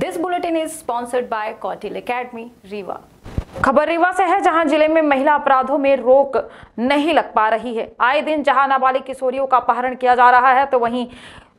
This bulletin is sponsored by Kautil academy Rewa खबर रीवा से है, जहाँ ज़िले में महिला अपराधों में रोक नहीं लग पा रही है। आए दिन जहाँ नाबालिग किशोरियों का अपहरण किया जा रहा है तो वहीं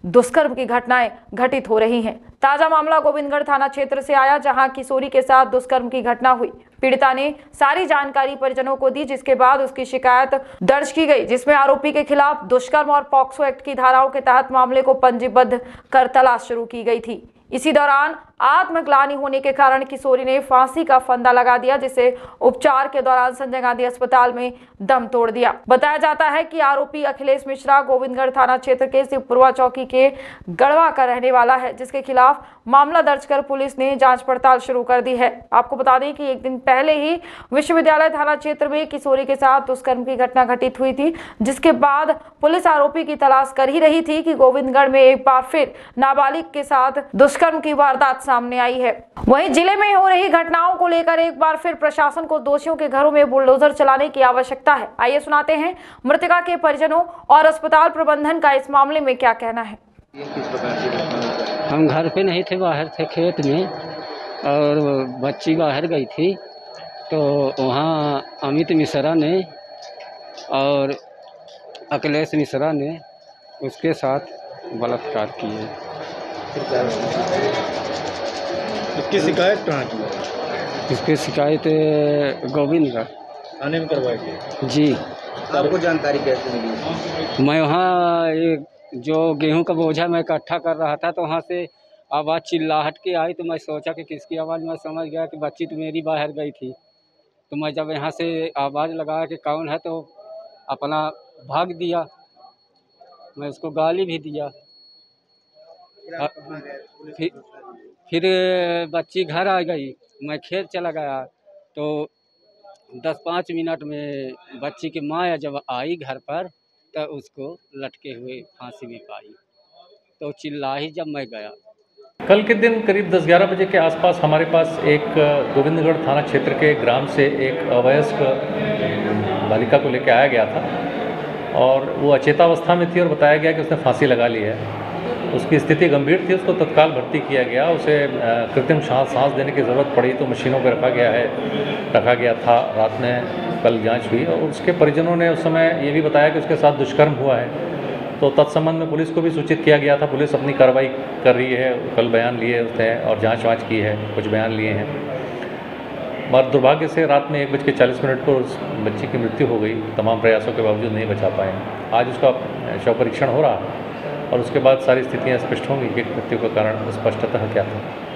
दुष्कर्म की घटनाएँ घटित हो रही हैं। ताज़ा मामला गोविंदगढ़ थाना क्षेत्र से आया, जहाँ किशोरी के साथ दुष्कर्म की घटना हुई। पीड़िता ने सारी जानकारी परिजनों को दी, जिसके बाद उसकी शिकायत दर्ज की गई, जिसमें आरोपी के खिलाफ दुष्कर्म और पॉक्सो एक्ट की धाराओं के तहत मामले को पंजीबद्ध कर तलाश शुरू की गई थी। इसी दौरान आत्मग्लानी होने के कारण किशोरी ने फांसी का फंदा लगा दिया, जिसे उपचार के दौरान संजय गांधी अस्पताल में दम तोड़ दिया। बताया जाता है कि आरोपी अखिलेश मिश्रा गोविंदगढ़ थाना क्षेत्र के शिवपुरवा चौकी के गढ़वा का रहने वाला है, जिसके खिलाफ मामला दर्ज कर पुलिस ने जाँच पड़ताल शुरू कर दी है। आपको बता दें कि एक दिन पहले ही विश्वविद्यालय थाना क्षेत्र में किशोरी के साथ दुष्कर्म की घटना घटित हुई थी, जिसके बाद पुलिस आरोपी की तलाश कर ही रही थी कि गोविंदगढ़ में एक बार फिर नाबालिग के साथ दुष्कर्म की वारदात सामने आई है। वहीं ज़िले में हो रही घटनाओं को लेकर एक बार फिर प्रशासन को दोषियों के घरों में बुलडोजर चलाने की आवश्यकता है। आइए सुनाते हैं मृतका के परिजनों और अस्पताल प्रबंधन का इस मामले में क्या कहना है। हम घर पे नहीं थे, बाहर थे खेत में और बच्ची बाहर गई थी। तो वहाँ अमित मिश्रा ने और अखिलेश मिश्रा ने उसके साथ बलात्कार किए। इसकी शिकायत कहाँ की? इसकी शिकायत अ, गोविंदगढ़ थाने में करवाई थी जी। आपको जानकारी कैसे मिली? मैं वहाँ एक जो गेहूँ का बोझा मैं इकट्ठा कर रहा था तो वहाँ से आवाज़ चिल्लाहट के आई तो मैं सोचा कि किसकी आवाज़ मैं समझ गया कि बच्ची तो मेरी बाहर गई थी। तो मैं जब यहाँ से आवाज़ लगाया कि कौन है तो अपना भाग दिया। मैं उसको गाली भी दिया। फिर फिर बच्ची घर आ गई। मैं खेत चला गया। तो दस पाँच मिनट में बच्ची की माँ जब आई घर पर तो उसको लटके हुए फांसी में पाई। तो चिल्ला ही जब मैं गया। कल के दिन करीब 10-11 बजे के आसपास हमारे पास एक गोविंदगढ़ थाना क्षेत्र के ग्राम से एक अवयस्क बालिका को लेकर आया गया था और वो अचेतावस्था में थी और बताया गया कि उसने फांसी लगा ली है। उसकी स्थिति गंभीर थी, उसको तत्काल भर्ती किया गया, उसे कृत्रिम सांस सांस देने की ज़रूरत पड़ी तो मशीनों पर रखा गया है, रखा गया था, रात में कल जाँच हुई और उसके परिजनों ने उस समय ये भी बताया कि उसके साथ दुष्कर्म हुआ है। तो तत्संबंध में पुलिस को भी सूचित किया गया था, पुलिस अपनी कार्रवाई कर रही है, कल बयान लिए उसने और जाँच वाँच की है, कुछ बयान लिए हैं। मगर दुर्भाग्य से रात में एक बज के चालीस मिनट को उस बच्ची की मृत्यु हो गई, तमाम प्रयासों के बावजूद नहीं बचा पाए। आज उसका शव परीक्षण हो रहा और उसके बाद सारी स्थितियाँ स्पष्ट होंगी कि मृत्यु का कारण स्पष्टतः क्या था।